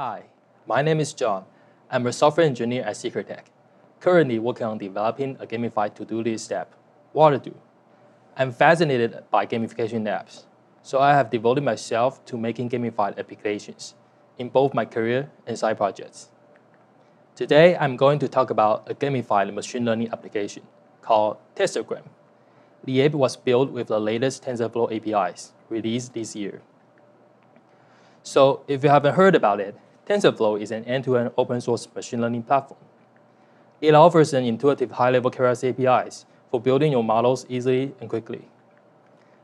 Hi, my name is John. I'm a software engineer at Seekrtech, currently working on developing a gamified to-do list app, WaterDo. I'm fascinated by gamification apps, so I have devoted myself to making gamified applications in both my career and side projects. Today, I'm going to talk about a gamified machine learning application called TasteGram. The app was built with the latest TensorFlow APIs released this year. So if you haven't heard about it, TensorFlow is an end-to-end open source machine learning platform. It offers an intuitive high-level Keras APIs for building your models easily and quickly.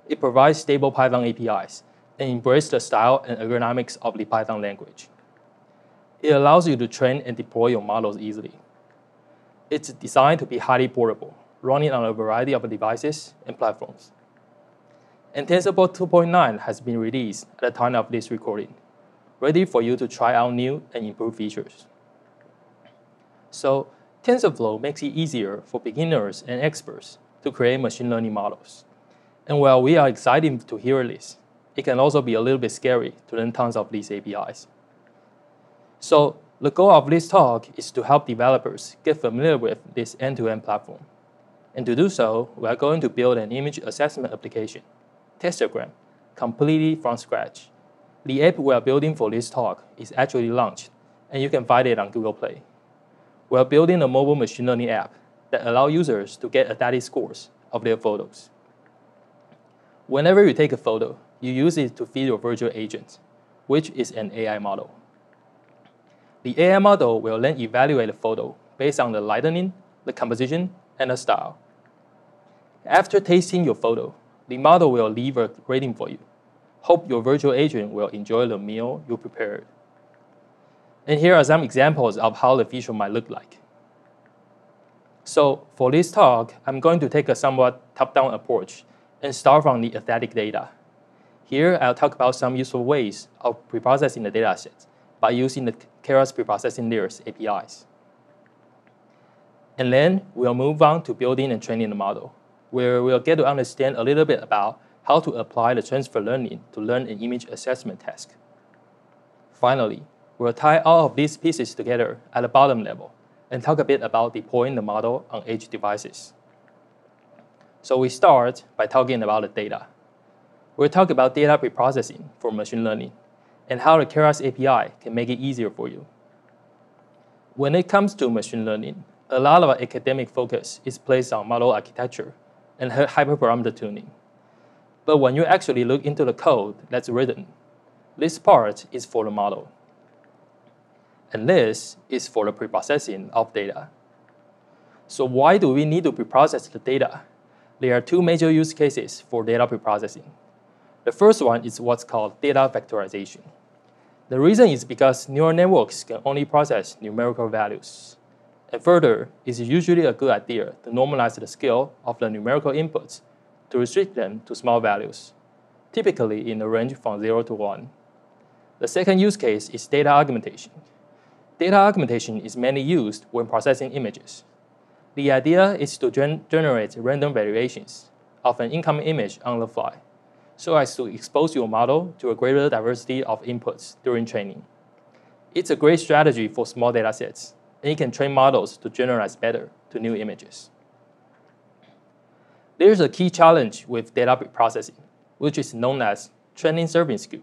It provides stable Python APIs and embraces the style and ergonomics of the Python language. It allows you to train and deploy your models easily. It's designed to be highly portable, running on a variety of devices and platforms. And TensorFlow 2.9 has been released at the time of this recording, ready for you to try out new and improved features. So TensorFlow makes it easier for beginners and experts to create machine learning models. And while we are excited to hear this, it can also be a little bit scary to learn tons of these APIs. So the goal of this talk is to help developers get familiar with this end-to-end -end platform. And to do so, we are going to build an image assessment application, TasteGram, completely from scratch. The app we are building for this talk is actually launched, and you can find it on Google Play. We are building a mobile machine learning app that allows users to get aesthetic scores of their photos. Whenever you take a photo, you use it to feed your virtual agent, which is an AI model. The AI model will then evaluate the photo based on the lightening, the composition, and the style. After tasting your photo, the model will leave a rating for you. Hope your virtual agent will enjoy the meal you prepared. And here are some examples of how the feature might look like. So for this talk, I'm going to take a somewhat top-down approach and start from the aesthetic data. Here, I'll talk about some useful ways of preprocessing the dataset by using the Keras preprocessing layers APIs. And then we'll move on to building and training the model, where we'll get to understand a little bit about how to apply the transfer learning to learn an image assessment task. Finally, we'll tie all of these pieces together at the bottom level and talk a bit about deploying the model on edge devices. So we start by talking about the data. We'll talk about data preprocessing for machine learning and how the Keras API can make it easier for you. When it comes to machine learning, a lot of academic focus is placed on model architecture and hyperparameter tuning. But when you actually look into the code that's written, this part is for the model. And this is for the preprocessing of data. So why do we need to preprocess the data? There are two major use cases for data preprocessing. The first one is what's called data vectorization. The reason is because neural networks can only process numerical values. And further, it's usually a good idea to normalize the scale of the numerical inputs to restrict them to small values, typically in the range from 0 to 1. The second use case is data augmentation. Data augmentation is mainly used when processing images. The idea is to gen generate random variations of an incoming image on the fly so as to expose your model to a greater diversity of inputs during training. It's a great strategy for small data sets, and you can train models to generalize better to new images. There's a key challenge with data processing, which is known as training serving skew.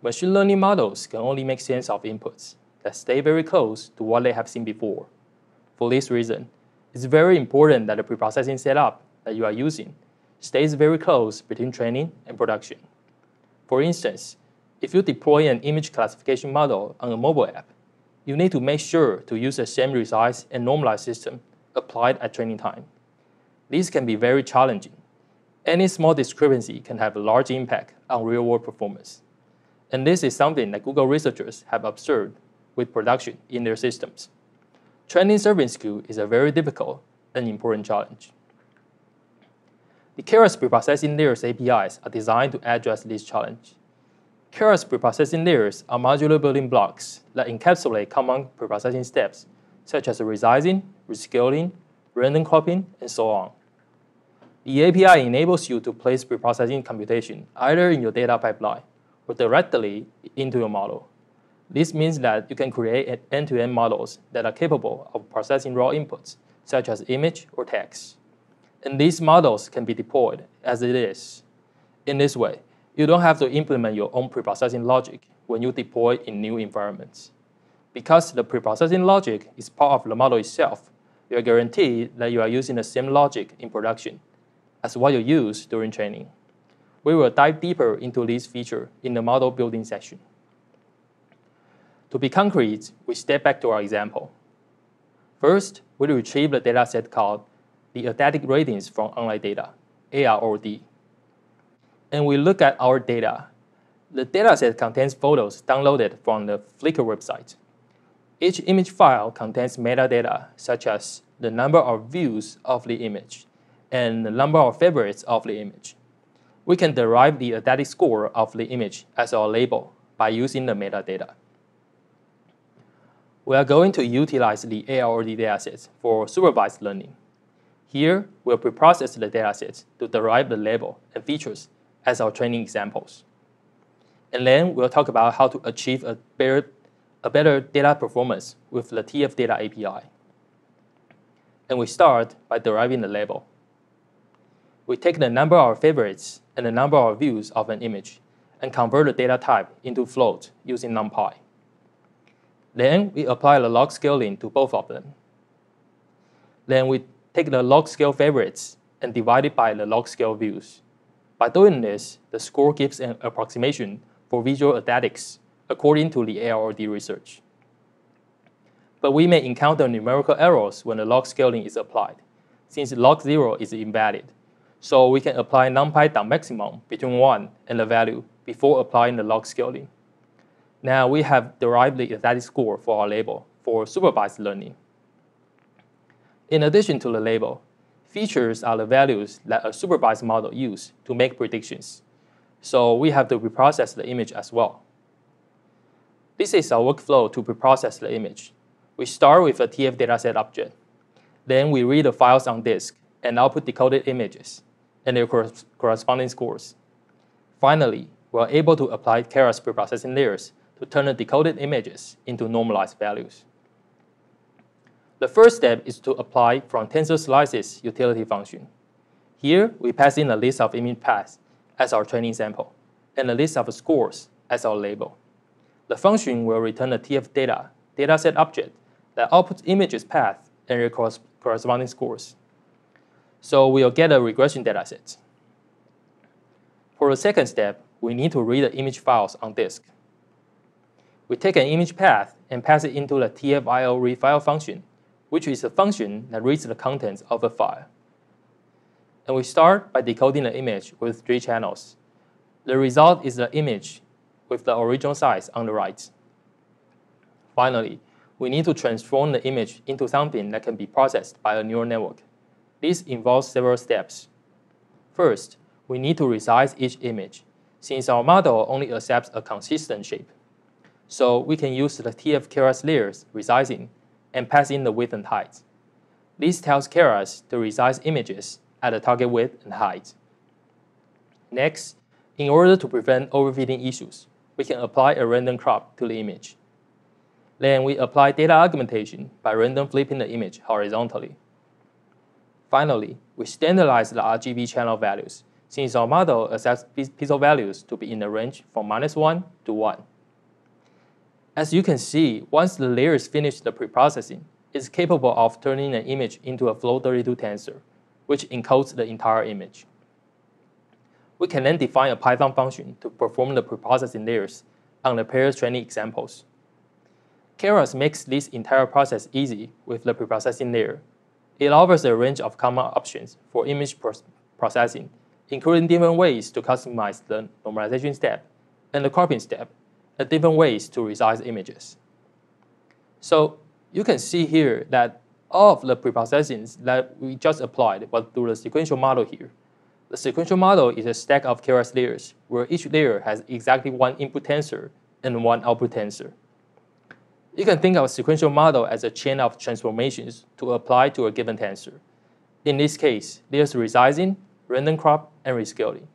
Machine learning models can only make sense of inputs that stay very close to what they have seen before. For this reason, it's very important that the preprocessing setup that you are using stays very close between training and production. For instance, if you deploy an image classification model on a mobile app, you need to make sure to use the same resize and normalize system applied at training time. This can be very challenging. Any small discrepancy can have a large impact on real-world performance. And this is something that Google researchers have observed with production in their systems. Training serving skew is a very difficult and important challenge. The Keras preprocessing layers APIs are designed to address this challenge. Keras preprocessing layers are modular building blocks that encapsulate common preprocessing steps, such as resizing, rescaling, random cropping, and so on. The API enables you to place preprocessing computation either in your data pipeline or directly into your model. This means that you can create end-to-end models that are capable of processing raw inputs, such as image or text. And these models can be deployed as it is. In this way, you don't have to implement your own preprocessing logic when you deploy in new environments. Because the preprocessing logic is part of the model itself, you are guaranteed that you are using the same logic in production as what you use during training. We will dive deeper into this feature in the model building section. To be concrete, we step back to our example. First, we retrieve the dataset called the aesthetic ratings from online data, AROD. And we look at our data. The dataset contains photos downloaded from the Flickr website. Each image file contains metadata such as the number of views of the image and the number of favorites of the image. We can derive the aesthetic score of the image as our label by using the metadata we are going to utilize the AROD datasets for supervised learning. Here, we'll preprocess the datasets to derive the label and features as our training examples. And then we'll talk about how to achieve a better, a better data performance with the TF Data API. And we start by deriving the label. We take the number of favorites and the number of views of an image and convert the data type into float using NumPy. Then we apply the log scaling to both of them. Then we take the log scale favorites and divide it by the log scale views. By doing this, the score gives an approximation for visual aesthetics according to the AROD research. But we may encounter numerical errors when the log scaling is applied, since log 0 is invalid. So we can apply numpy.maximum between 1 and the value before applying the log scaling. Now we have derived the aesthetic score for our label for supervised learning. In addition to the label, features are the values that a supervised model uses to make predictions. So we have to preprocess the image as well. This is our workflow to preprocess the image. We start with a TF dataset object. Then we read the files on disk and output decoded images and their corresponding scores. Finally, we are able to apply Keras preprocessing layers to turn the decoded images into normalized values. The first step is to apply from tensor slices utility function. Here, we pass in a list of image paths as our training sample, and a list of scores as our label. The function will return a TF data dataset object that outputs images path and their corresponding scores. So we'll get a regression dataset. For the second step, we need to read the image files on disk we take an image path and pass it into the tfio read file function, which is a function that reads the contents of a file. And we start by decoding the image with three channels. The result is the image with the original size on the right. Finally, we need to transform the image into something that can be processed by a neural network. This involves several steps. First, we need to resize each image, since our model only accepts a consistent shape. So we can use the TF Keras layers resizing and pass in the width and height. This tells Keras to resize images at the target width and height. Next, in order to prevent overfitting issues, we can apply a random crop to the image. Then we apply data augmentation by random flipping the image horizontally. Finally, we standardize the RGB channel values since our model accepts pixel values to be in the range from minus 1 to 1. As you can see, once the layers finish the preprocessing, it's capable of turning an image into a float32 tensor, which encodes the entire image. We can then define a Python function to perform the preprocessing layers on the pairs training examples. Keras makes this entire process easy with the preprocessing layer. It offers a range of common options for image processing, including different ways to customize the normalization step and the cropping step and different ways to resize images. So you can see here that all of the preprocessings that we just applied but through the sequential model here. The sequential model is a stack of Keras layers where each layer has exactly one input tensor and one output tensor. You can think of a sequential model as a chain of transformations to apply to a given tensor. In this case, there's resizing, random crop, and rescaling.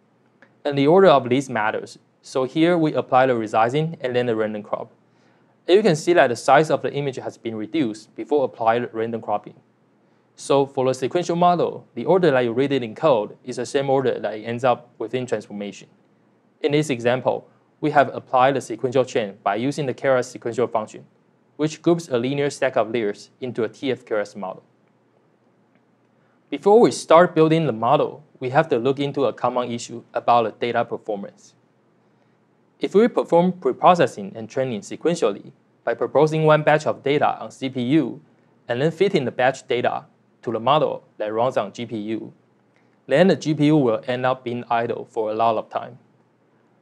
And the order of these matters so here we apply the resizing and then the random crop. And you can see that the size of the image has been reduced before applying random cropping. So for the sequential model, the order that you read it in code is the same order that it ends up within transformation. In this example, we have applied the sequential chain by using the keras sequential function, which groups a linear stack of layers into a TF model. Before we start building the model, we have to look into a common issue about the data performance. If we perform preprocessing and training sequentially by proposing one batch of data on CPU and then fitting the batch data to the model that runs on GPU, then the GPU will end up being idle for a lot of time.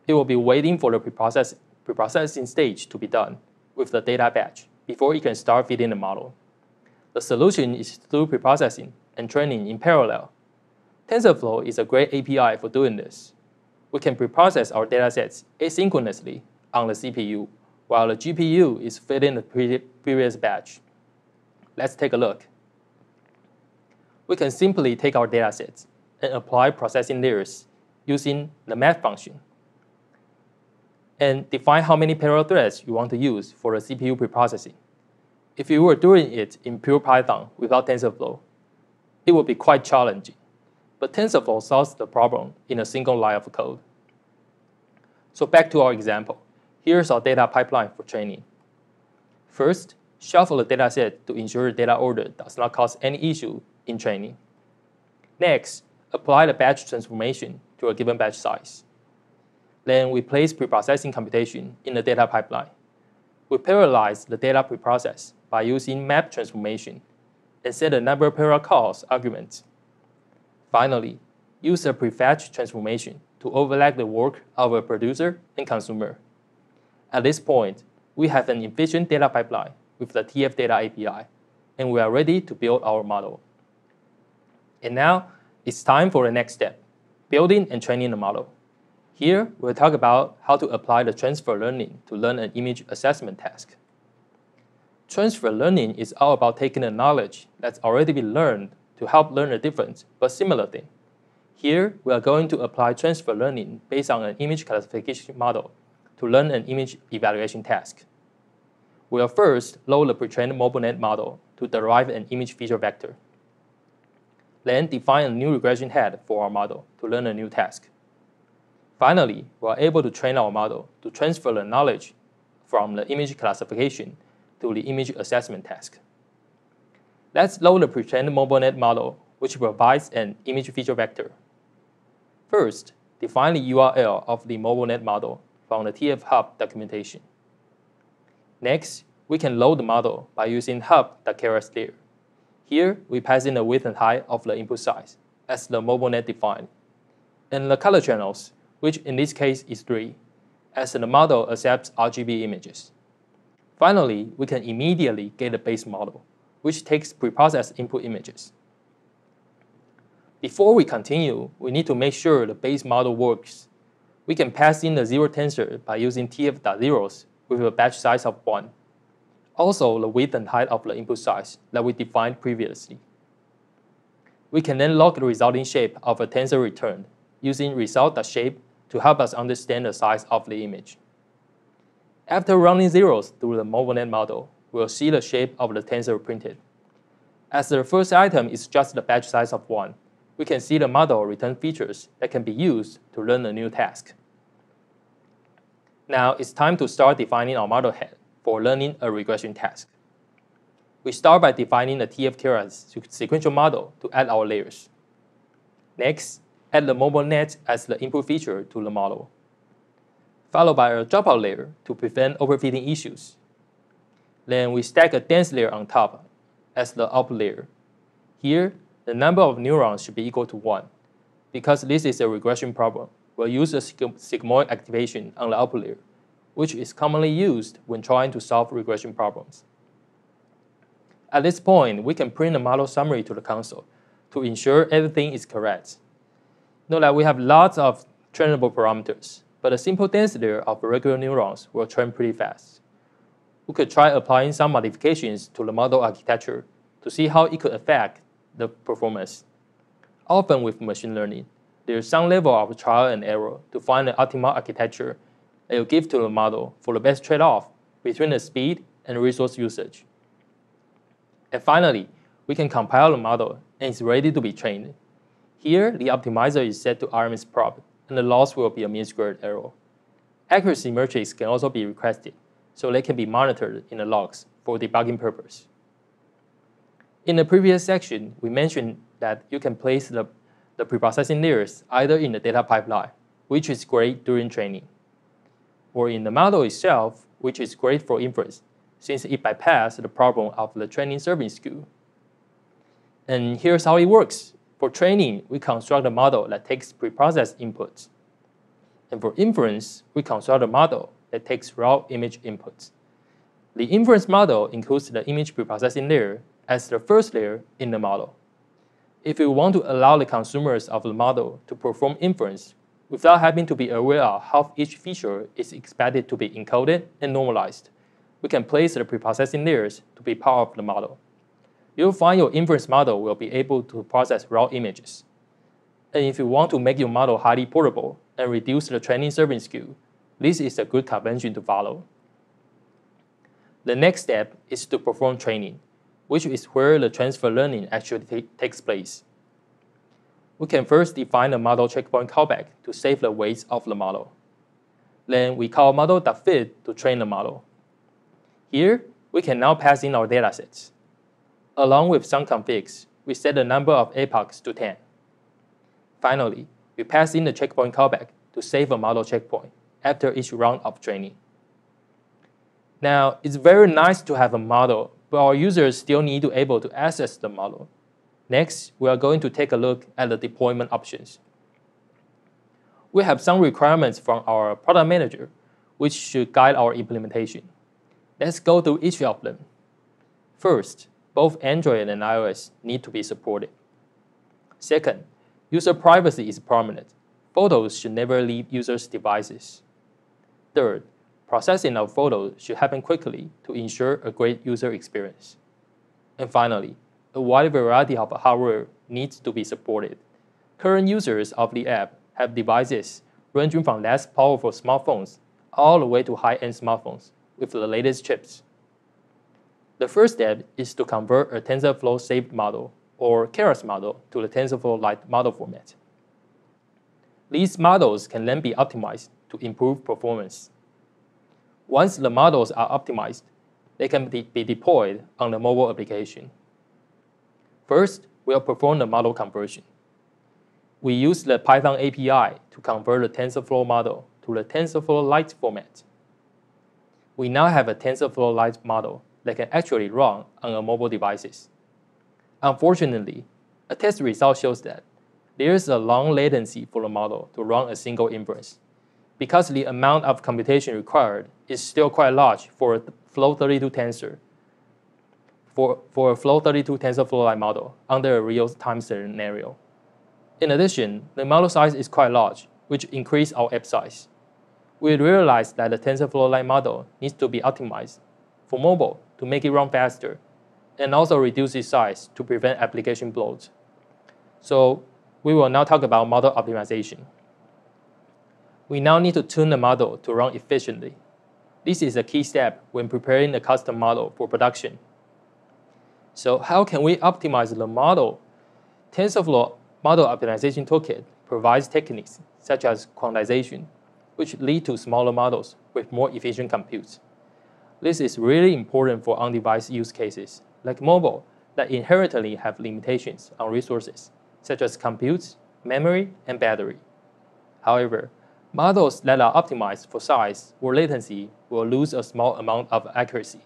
It will be waiting for the preprocess preprocessing stage to be done with the data batch before it can start feeding the model. The solution is through preprocessing and training in parallel. TensorFlow is a great API for doing this. We can preprocess our datasets asynchronously on the CPU while the GPU is feeding the pre previous batch. Let's take a look we can simply take our datasets and apply processing layers using the map function and define how many parallel threads you want to use for the CPU preprocessing. If you were doing it in pure Python without TensorFlow, it would be quite challenging. But TensorFlow solves the problem in a single line of code. So back to our example. Here's our data pipeline for training. First, shuffle the dataset to ensure data order does not cause any issue in training. Next, apply the batch transformation to a given batch size. Then we place preprocessing computation in the data pipeline. We parallelize the data preprocess by using map transformation and set a number of parallel calls argument. Finally, use a prefetch transformation to overlap the work of a producer and consumer. At this point, we have an efficient data pipeline with the TF Data API, and we are ready to build our model. And now it's time for the next step, building and training the model. Here, we'll talk about how to apply the transfer learning to learn an image assessment task. Transfer learning is all about taking the knowledge that's already been learned to help learn a different but similar thing. Here, we are going to apply transfer learning based on an image classification model to learn an image evaluation task. We'll first load the pre-trained MobileNet model to derive an image feature vector. Then define a new regression head for our model to learn a new task. Finally, we are able to train our model to transfer the knowledge from the image classification to the image assessment task. Let's load the pre-trained MobileNet model, which provides an image feature vector. First, define the URL of the MobileNet model from the TF Hub documentation. Next, we can load the model by using hub.keras layer. Here, we pass in the width and height of the input size, as the MobileNet defined, and the color channels, which in this case is 3, as the model accepts RGB images. Finally, we can immediately get the base model, which takes preprocessed input images. Before we continue, we need to make sure the base model works. We can pass in the zero tensor by using tf.zeros with a batch size of 1 also the width and height of the input size that we defined previously. We can then log the resulting shape of a tensor returned using result.shape to help us understand the size of the image. After running zeros through the MobileNet model, we'll see the shape of the tensor printed. As the first item is just the batch size of 1, we can see the model return features that can be used to learn a new task. Now it's time to start defining our model head for learning a regression task. We start by defining the TF keras sequential model to add our layers. Next, add the MobileNet as the input feature to the model, followed by a dropout layer to prevent overfitting issues. Then we stack a dense layer on top as the output layer. Here, the number of neurons should be equal to 1. Because this is a regression problem, we'll use a sigmoid activation on the output layer which is commonly used when trying to solve regression problems. At this point, we can print the model summary to the console to ensure everything is correct. Note that we have lots of trainable parameters, but a simple density of regular neurons will train pretty fast. We could try applying some modifications to the model architecture to see how it could affect the performance. Often with machine learning, there is some level of trial and error to find the optimal architecture that you give to the model for the best trade-off between the speed and resource usage. And finally, we can compile the model and it's ready to be trained. Here, the optimizer is set to RMS prop, and the loss will be a mean squared error. Accuracy metrics can also be requested, so they can be monitored in the logs for debugging purpose. In the previous section, we mentioned that you can place the, the preprocessing layers either in the data pipeline, which is great during training, or in the model itself, which is great for inference, since it bypasses the problem of the training serving skew. And here's how it works. For training, we construct a model that takes preprocessed inputs. And for inference, we construct a model that takes raw image inputs. The inference model includes the image preprocessing layer as the first layer in the model. If we want to allow the consumers of the model to perform inference without having to be aware of how each feature is expected to be encoded and normalized, we can place the preprocessing layers to be part of the model. You'll find your inference model will be able to process raw images. And if you want to make your model highly portable and reduce the training serving skew, this is a good convention to follow. The next step is to perform training, which is where the transfer learning actually takes place. We can first define the model checkpoint callback to save the weights of the model. Then we call model.fit to train the model. Here, we can now pass in our datasets. Along with some configs, we set the number of epochs to 10. Finally, we pass in the checkpoint callback to save a model checkpoint after each round of training. Now, it's very nice to have a model, but our users still need to be able to access the model. Next, we are going to take a look at the deployment options. We have some requirements from our product manager, which should guide our implementation. Let's go through each of them. First, both Android and iOS need to be supported. Second, user privacy is prominent. Photos should never leave users' devices. Third, processing of photos should happen quickly to ensure a great user experience. And finally, a wide variety of hardware needs to be supported. Current users of the app have devices ranging from less powerful smartphones all the way to high-end smartphones with the latest chips. The first step is to convert a TensorFlow saved model or Keras model to the TensorFlow Lite model format. These models can then be optimized to improve performance. Once the models are optimized, they can be deployed on the mobile application. First, we'll perform the model conversion. We use the Python API to convert the TensorFlow model to the TensorFlow Lite format. We now have a TensorFlow Lite model that can actually run on a mobile devices. Unfortunately, a test result shows that there is a long latency for the model to run a single inference because the amount of computation required is still quite large for a Float32 tensor, for, for a Float32 TensorFlow Lite model under a real-time scenario. In addition, the model size is quite large, which increases our app size. We realized that the TensorFlow Lite model needs to be optimized for mobile to make it run faster, and also reduce its size to prevent application bloat. So we will now talk about model optimization we now need to tune the model to run efficiently. This is a key step when preparing a custom model for production. So how can we optimize the model? TensorFlow Model Optimization Toolkit provides techniques such as quantization, which lead to smaller models with more efficient compute. This is really important for on-device use cases, like mobile, that inherently have limitations on resources, such as compute, memory, and battery. However, Models that are optimized for size or latency will lose a small amount of accuracy.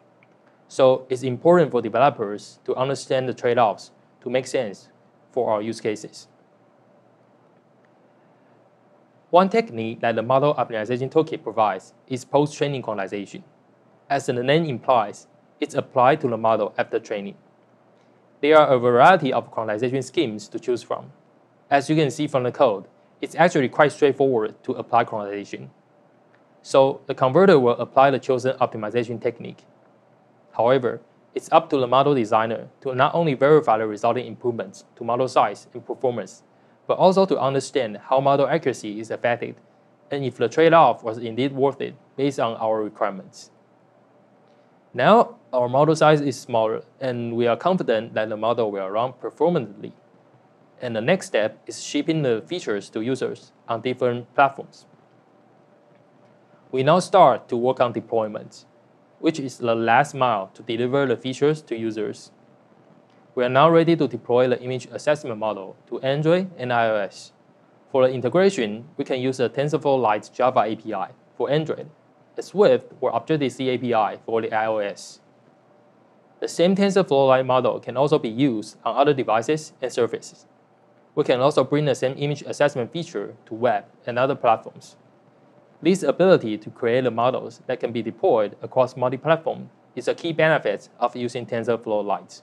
So it's important for developers to understand the trade-offs to make sense for our use cases. One technique that the Model Optimization Toolkit provides is post-training quantization. As the name implies, it's applied to the model after training. There are a variety of quantization schemes to choose from. As you can see from the code, it's actually quite straightforward to apply quantization. So the converter will apply the chosen optimization technique. However, it's up to the model designer to not only verify the resulting improvements to model size and performance, but also to understand how model accuracy is affected and if the trade-off was indeed worth it based on our requirements. Now, our model size is smaller, and we are confident that the model will run performantly. And the next step is shipping the features to users on different platforms. We now start to work on deployment, which is the last mile to deliver the features to users. We are now ready to deploy the image assessment model to Android and iOS. For the integration, we can use the TensorFlow Lite Java API for Android, a Swift or Objective-C API for the iOS. The same TensorFlow Lite model can also be used on other devices and surfaces. We can also bring the same image assessment feature to web and other platforms. This ability to create the models that can be deployed across multi-platform is a key benefit of using TensorFlow Lite.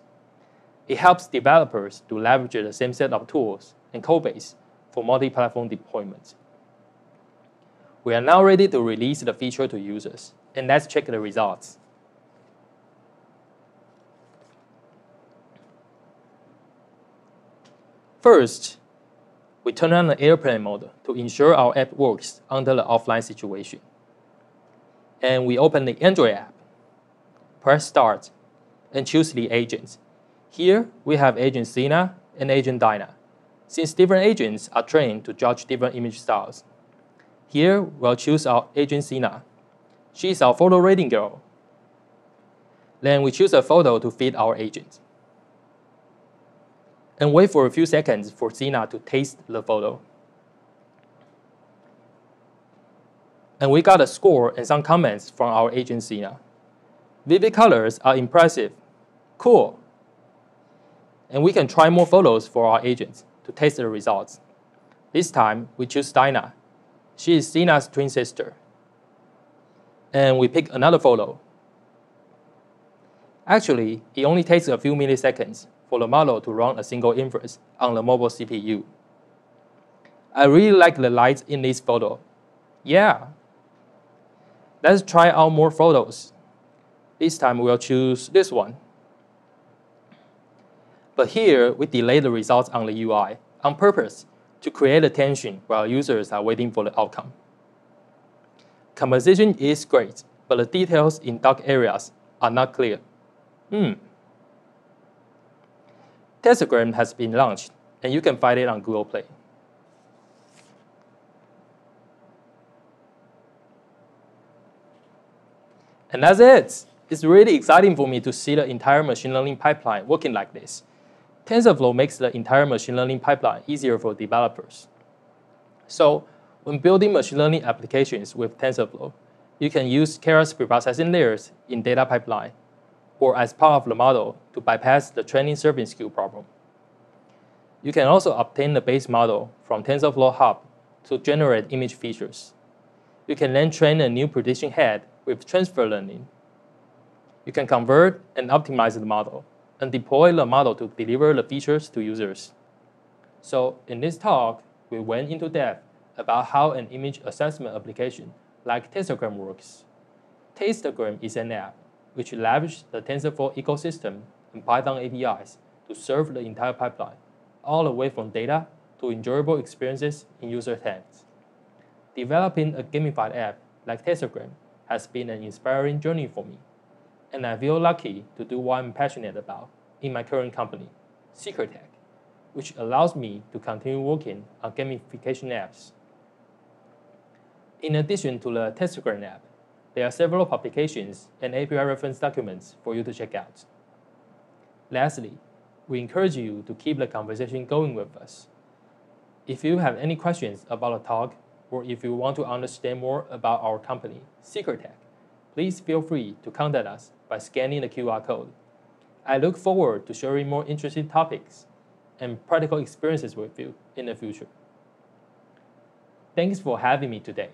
It helps developers to leverage the same set of tools and codebase for multi-platform deployment. We are now ready to release the feature to users, and let's check the results. First, we turn on the airplane mode to ensure our app works under the offline situation. And we open the Android app, press Start, and choose the agents. Here, we have Agent Sina and Agent Dinah, since different agents are trained to judge different image styles. Here, we'll choose our Agent Sina. She is our photo rating girl. Then we choose a photo to feed our agent and wait for a few seconds for Sina to taste the photo. And we got a score and some comments from our agent Sina. Vivid colors are impressive. Cool. And we can try more photos for our agents to test the results. This time, we choose Dinah. She is Sina's twin sister. And we pick another photo. Actually, it only takes a few milliseconds for the model to run a single inference on the mobile CPU. I really like the light in this photo. Yeah. Let's try out more photos. This time we'll choose this one. But here, we delay the results on the UI on purpose to create a tension while users are waiting for the outcome. Composition is great, but the details in dark areas are not clear. Hmm. TasteGram has been launched, and you can find it on Google Play. And that's it. It's really exciting for me to see the entire machine learning pipeline working like this. TensorFlow makes the entire machine learning pipeline easier for developers. So, when building machine learning applications with TensorFlow, you can use Keras preprocessing layers in data pipeline or as part of the model to bypass the training serving skew problem. You can also obtain the base model from TensorFlow Hub to generate image features. You can then train a new prediction head with transfer learning. You can convert and optimize the model and deploy the model to deliver the features to users. So in this talk, we went into depth about how an image assessment application like TasteGram works. TasteGram is an app which leverages the TensorFlow ecosystem and Python APIs to serve the entire pipeline, all the way from data to enjoyable experiences in user hands. Developing a gamified app like TasteGram has been an inspiring journey for me, and I feel lucky to do what I'm passionate about in my current company, Seekrtech, which allows me to continue working on gamification apps. In addition to the TasteGram app, there are several publications and API reference documents for you to check out. Lastly, we encourage you to keep the conversation going with us. If you have any questions about the talk, or if you want to understand more about our company, Seekrtech, please feel free to contact us by scanning the QR code. I look forward to sharing more interesting topics and practical experiences with you in the future. Thanks for having me today.